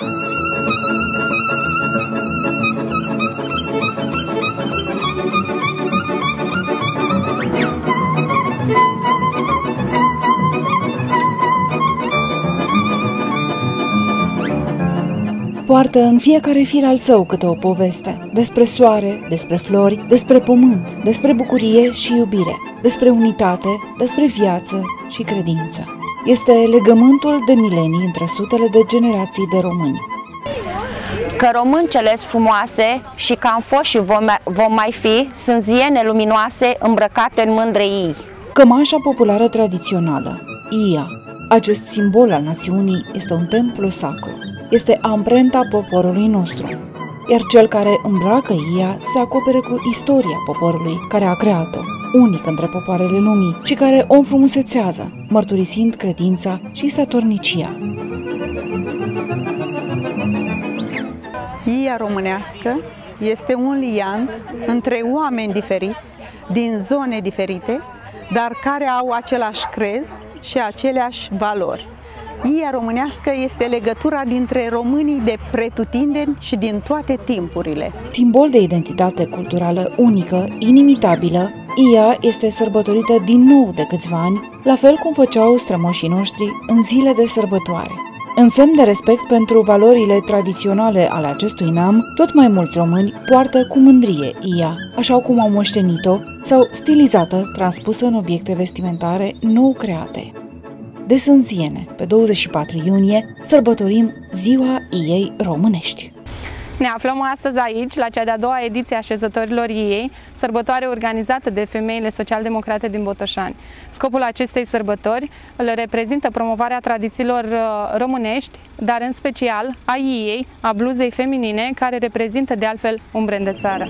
Poartă în fiecare fir al său câte o poveste, despre soare, despre flori, despre pământ, despre bucurie și iubire, despre unitate, despre viață și credință. Este legământul de milenii între sutele de generații de români. Că româncele sunt frumoase și că am fost și vom, vom mai fi, sunt ziene luminoase îmbrăcate în mândre ei. Cămașa populară tradițională, Ia, acest simbol al națiunii este un templu sacru. Este amprenta poporului nostru. Iar cel care îmbracă ea se acopere cu istoria poporului care a creat-o, unic între popoarele lumii și care o înfrumusețează, mărturisind credința și satornicia. Ia românească este un liant între oameni diferiți, din zone diferite, dar care au același crez și aceleași valori. Ia românească este legătura dintre românii de pretutindeni și din toate timpurile. Simbol de identitate culturală unică, inimitabilă, ea este sărbătorită din nou de câțiva ani, la fel cum făceau strămoșii noștri în zile de sărbătoare. În semn de respect pentru valorile tradiționale ale acestui neam, tot mai mulți români poartă cu mândrie ia, așa cum au moștenit-o, sau stilizată, transpusă în obiecte vestimentare nou create. De Sânziene, pe 24 iunie, sărbătorim Ziua Iei Românești. Ne aflăm astăzi aici, la cea de-a doua ediție a șezătorilor ei, sărbătoare organizată de femeile social-democrate din Botoșani. Scopul acestei sărbători îl reprezintă promovarea tradițiilor uh, românești, dar în special a ei, a bluzei feminine, care reprezintă de altfel un brand de țară.